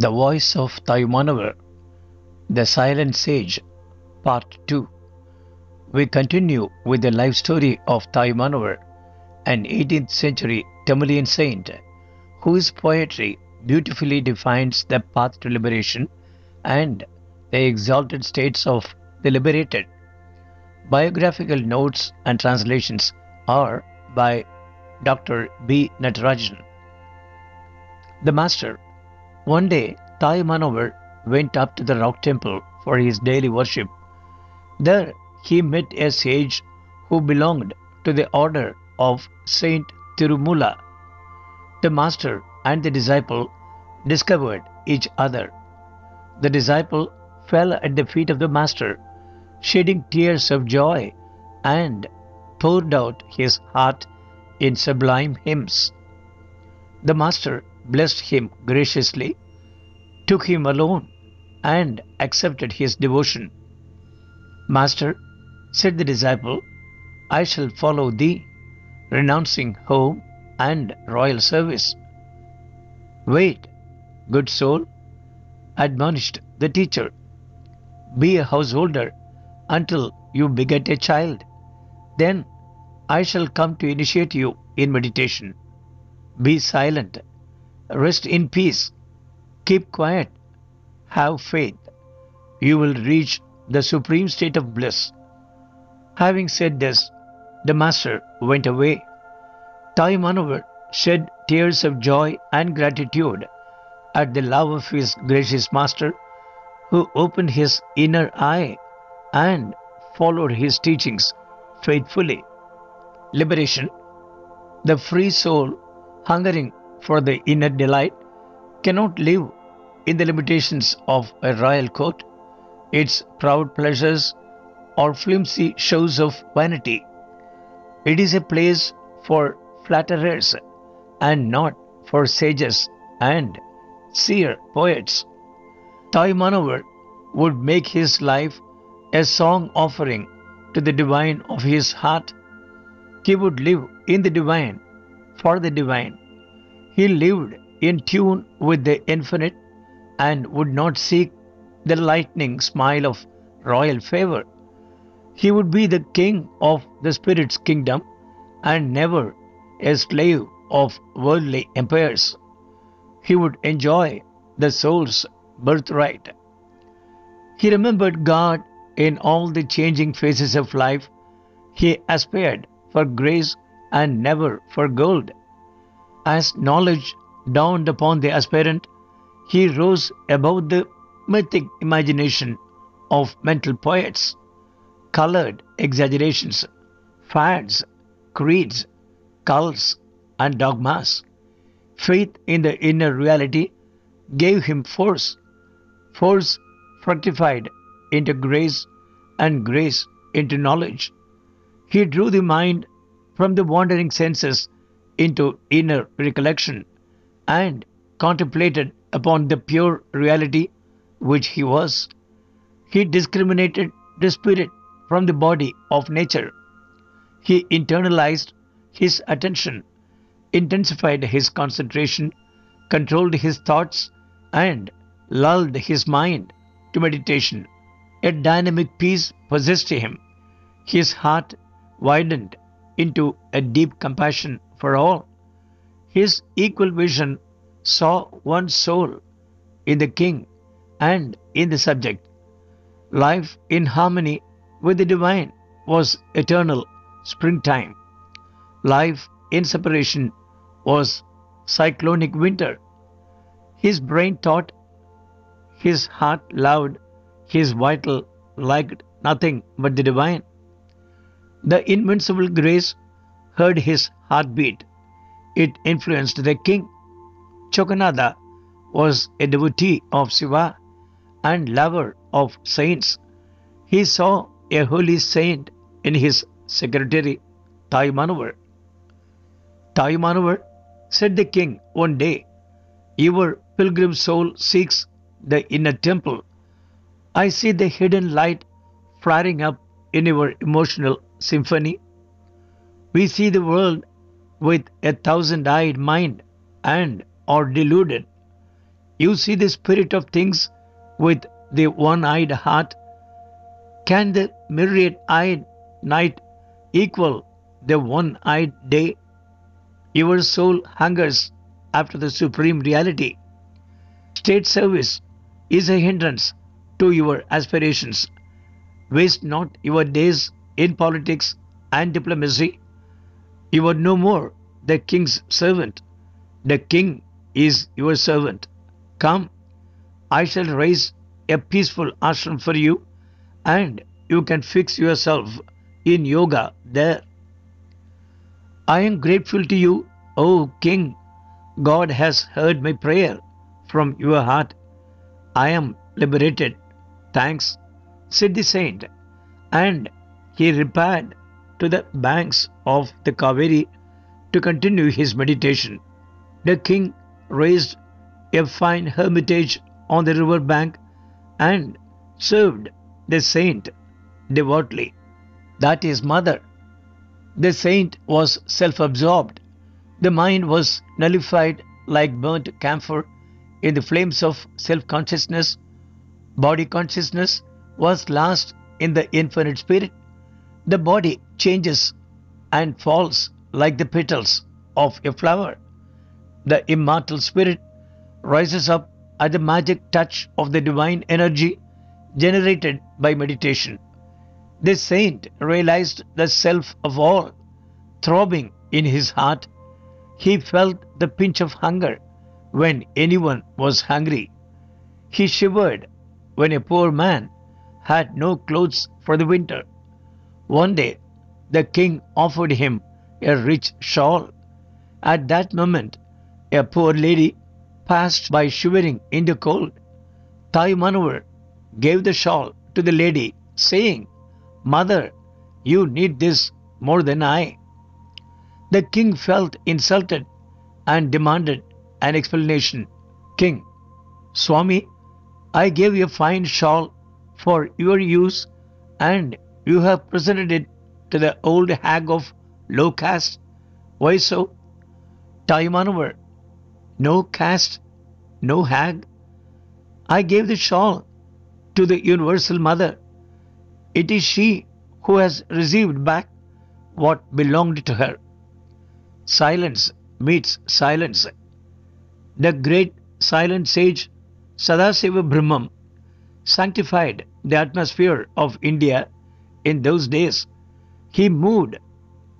The Voice of Thayumanavar, The Silent Sage, Part 2. We continue with the life story of Thayumanavar, an 18th century Tamilian saint whose poetry beautifully defines the path to liberation and the exalted states of the liberated. Biographical notes and translations are by Dr. B. Natarajan. The Master. One day, Thayumanavar went up to the rock temple for his daily worship. There, he met a sage who belonged to the order of Saint Tirumular. The master and the disciple discovered each other. The disciple fell at the feet of the master, shedding tears of joy, and poured out his heart in sublime hymns. The master blessed him graciously, took him alone, and accepted his devotion. Master, said the disciple, I shall follow thee, renouncing home and royal service. Wait, good soul, admonished the teacher. Be a householder until you beget a child. Then I shall come to initiate you in meditation. Be silent, rest in peace, keep quiet, have faith. You will reach the supreme state of bliss. Having said this, the master went away. Thayumanavar shed tears of joy and gratitude at the love of his gracious master, who opened his inner eye and followed his teachings faithfully. Liberation The free soul, hungering for the inner delight, cannot live in the limitations of a royal court, its proud pleasures, or flimsy shows of vanity. It is a place for flatterers and not for sages and seer poets. Thayumanavar would make his life a song offering to the divine of his heart. He would live in the divine, for the divine. He lived in tune with the infinite and would not seek the lightning smile of royal favor. He would be the king of the spirit's kingdom and never a slave of worldly empires. He would enjoy the soul's birthright. He remembered God in all the changing phases of life. He aspired for grace and never for gold. As knowledge dawned upon the aspirant, he rose above the mythic imagination of mental poets, colored exaggerations, fads, creeds, cults, and dogmas. Faith in the inner reality gave him force, force fructified into grace, and grace into knowledge. He drew the mind from the wandering senses into inner recollection and contemplated upon the pure reality which he was. He discriminated the spirit from the body of nature. He internalized his attention, intensified his concentration, controlled his thoughts, and lulled his mind to meditation. A dynamic peace possessed him. His heart widened into a deep compassion for all. His equal vision saw one soul in the king and in the subject. Life in harmony with the divine was eternal springtime. Life in separation was cyclonic winter. His brain thought, his heart loved, his vital liked nothing but the divine. The invincible grace heard his heartbeat. It influenced the king. Chokanada was a devotee of Shiva and lover of saints. He saw a holy saint in his secretary, Thayumanavar. Tai Manovar, said the king one day, Your pilgrim soul seeks the inner temple. I see the hidden light flaring up in your emotional symphony. We see the world with a thousand eyed mind and are deluded. you see the spirit of things with the one eyed heart? Can the myriad eyed night equal the one eyed day? Your soul hungers after the supreme reality. State service is a hindrance to your aspirations. Waste not your days in politics and diplomacy. You are no more the king's servant. The king is your servant. Come, I shall raise a peaceful ashram for you, and you can fix yourself in yoga there. I am grateful to you, O King. God has heard my prayer from your heart. I am liberated. Thanks, said the saint. And he repaired to the banks of the Kaveri to continue his meditation. The king raised a fine hermitage on the river bank and served the saint devoutly. That is mother. The saint was self absorbed. The mind was nullified like burnt camphor in the flames of self consciousness. Body consciousness was lost in the infinite spirit. The body changes and falls like the petals of a flower. The immortal spirit rises up at the magic touch of the divine energy generated by meditation. This saint realized the self of all, throbbing in his heart. He felt the pinch of hunger when anyone was hungry. He shivered when a poor man had no clothes for the winter. One day, the king offered him a rich shawl. At that moment, a poor lady passed by shivering in the cold. Thayumanavar gave the shawl to the lady, saying, Mother, you need this more than I. The king felt insulted and demanded an explanation. King, Swami, I gave you a fine shawl for your use and you have presented it to the old hag of low caste. Why so? Thayumanavar, no caste, no hag. I gave the shawl to the Universal Mother. It is she who has received back what belonged to her. Silence meets silence. The great silent sage Sadasiva Brahmam sanctified the atmosphere of India in those days. He moved,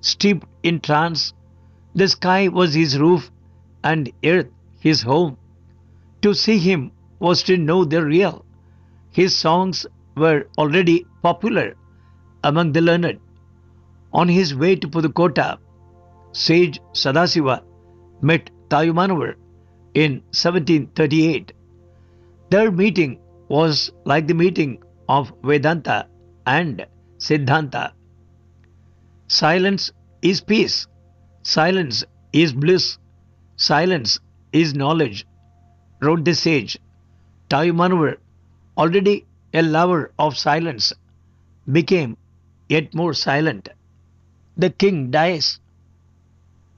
steeped in trance. The sky was his roof and earth his home. To see him was to know the real. His songs were already popular among the learned. On his way to Pudukota, sage Sadasiva met Thayumanavar in 1738. Their meeting was like the meeting of Vedanta and Siddhanta. Silence is peace. Silence is bliss. Silence is knowledge, wrote the sage. Thayumanavar, already a lover of silence, became yet more silent. The king dies.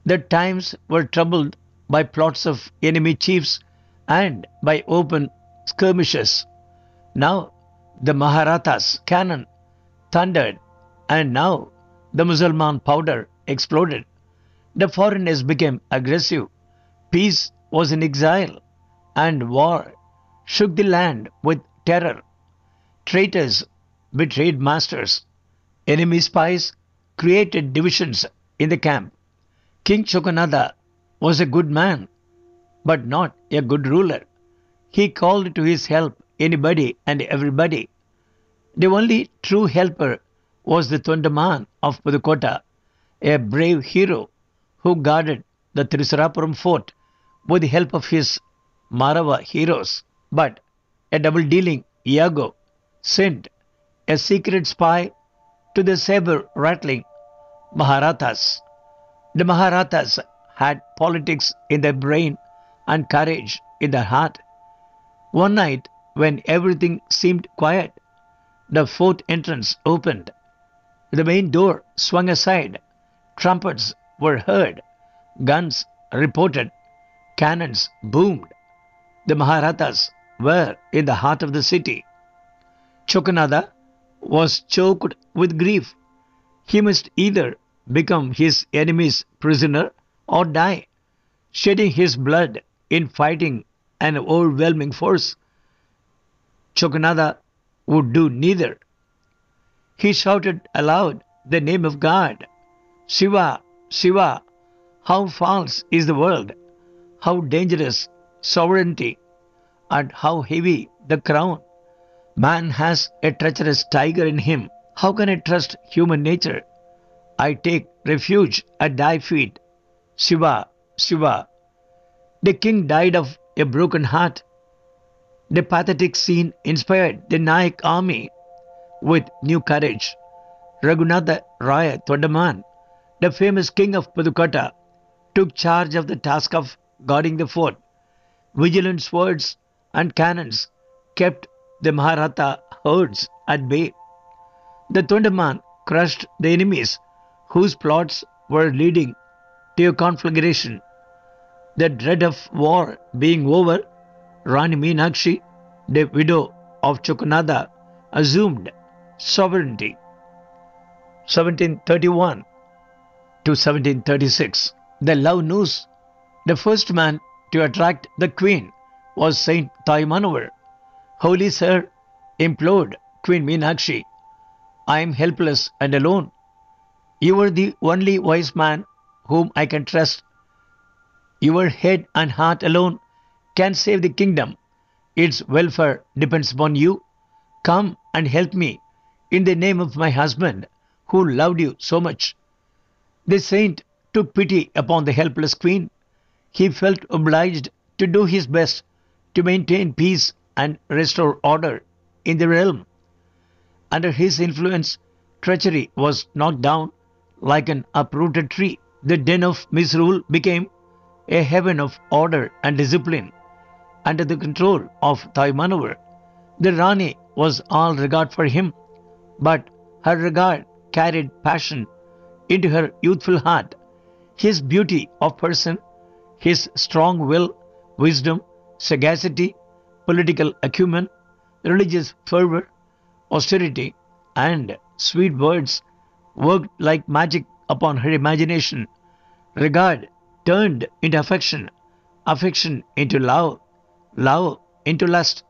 The times were troubled by plots of enemy chiefs and by open skirmishes. Now the Maharathas cannon thundered and now the Mussulman powder exploded. The foreigners became aggressive. Peace was in exile and war shook the land with terror. Traitors betrayed masters. Enemy spies created divisions in the camp. King Chokanada was a good man, but not a good ruler. He called to his help anybody and everybody. The only true helper was the Tondaman of Pudukota, a brave hero who guarded the Trisarapuram fort with the help of his Marava heroes. But a double dealing Iago sent a secret spy to the saber rattling Maharathas. The Maharathas had politics in their brain and courage in their heart. One night, when everything seemed quiet, the fort entrance opened. The main door swung aside. Trumpets were heard. Guns reported. Cannons boomed. the Maharathas were in the heart of the city. Chokanada was choked with grief. He must either become his enemy's prisoner or die, shedding his blood in fighting an overwhelming force. Chokanada would do neither. He shouted aloud the name of God Shiva, Shiva, how false is the world, how dangerous sovereignty, and how heavy the crown. Man has a treacherous tiger in him. How can I trust human nature? I take refuge at thy feet. Shiva, Shiva. The king died of a broken heart. The pathetic scene inspired the Nayak army with new courage. Raghunatha Raya Tondaman, the famous king of Pudukkottai, took charge of the task of guarding the fort. Vigilant swords and cannons kept the Maharatha hordes at bay. The Tondaman crushed the enemies whose plots were leading to a conflagration. The dread of war being over, Rani Meenakshi, the widow of Chokanada, assumed sovereignty. 1731 to 1736. The love news. The first man to attract the queen was Saint Thayumanavar. Holy Sir, implored Queen Meenakshi, I am helpless and alone. You are the only wise man whom I can trust. Your head and heart alone can save the kingdom. Its welfare depends upon you. Come and help me in the name of my husband who loved you so much. The saint took pity upon the helpless queen. He felt obliged to do his best to maintain peace and restore order in the realm. Under his influence, treachery was knocked down like an uprooted tree. The den of misrule became a heaven of order and discipline. Under the control of Thayumanavar, the Rani was all regard for him, but her regard carried passion into her youthful heart. His beauty of person, his strong will, wisdom, sagacity, political acumen, religious fervor, austerity, and sweet words worked like magic upon her imagination. Regard turned into affection, affection into love, love into lust,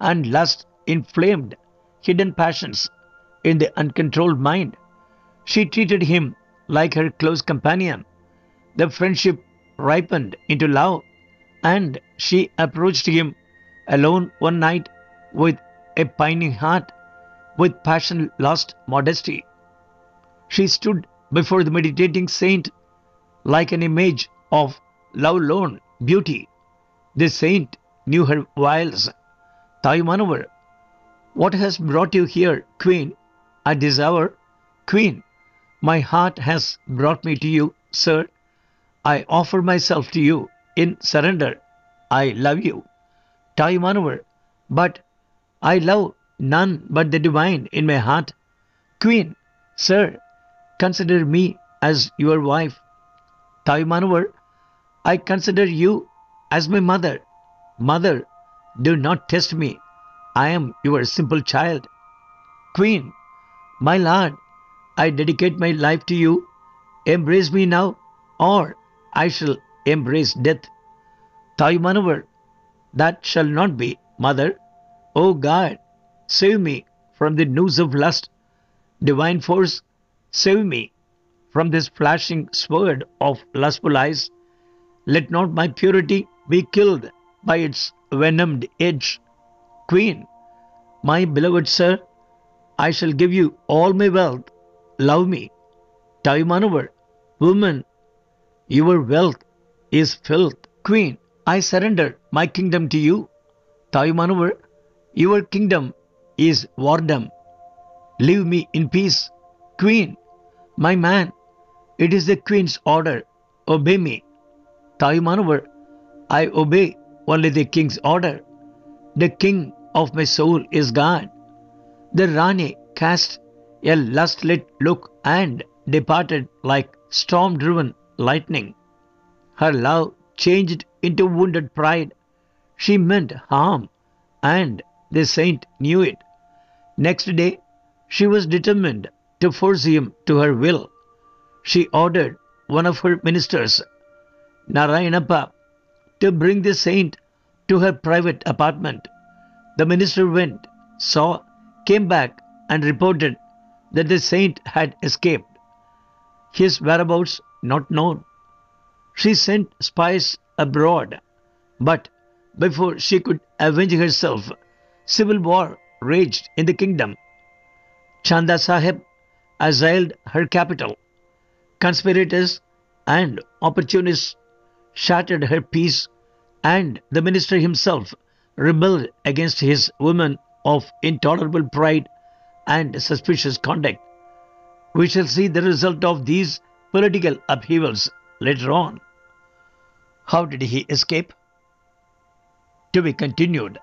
and lust inflamed hidden passions in the uncontrolled mind. She treated him like her close companion. The friendship ripened into love, and she approached him alone one night with a pining heart, with passion lost modesty. She stood before the meditating saint like an image of love lone beauty. The saint knew her wiles. Thayumanavar, what has brought you here, queen, at this hour? Queen, my heart has brought me to you, sir. I offer myself to you in surrender. I love you. Thayumanavar, but I love none but the divine in my heart. Queen, sir, consider me as your wife. Thayumanavar, I consider you as my mother. Mother, do not test me. I am your simple child. Queen, my lord, I dedicate my life to you. Embrace me now, or I shall embrace death. Thayumanavar, that shall not be, mother. O God, save me from the noose of lust. Divine force, save me from this flashing sword of lustful eyes. Let not my purity be killed by its venomed edge. Queen, my beloved sir, I shall give you all my wealth. Love me. Thayumanavar, woman, your wealth is filth. Queen, I surrender my kingdom to you. Thayumanavar, your kingdom is wardom. Leave me in peace. Queen, my man, it is the queen's order. Obey me. Thayumanavar, I obey only the king's order. The king of my soul is God. The Rani cast a lust-lit look and departed like storm-driven lightning. Her love changed into wounded pride. She meant harm, and the saint knew it. Next day, she was determined to force him to her will. She ordered one of her ministers, Narayanappa, to bring the saint to her private apartment. The minister went, saw, came back, and reported that the saint had escaped. His whereabouts not known. She sent spies abroad, but before she could avenge herself, civil war raged in the kingdom. Chanda Sahib assailed her capital. Conspirators and opportunists shattered her peace, and the minister himself rebelled against his woman of intolerable pride and suspicious conduct. We shall see the result of these political upheavals later on. How did he escape? To be continued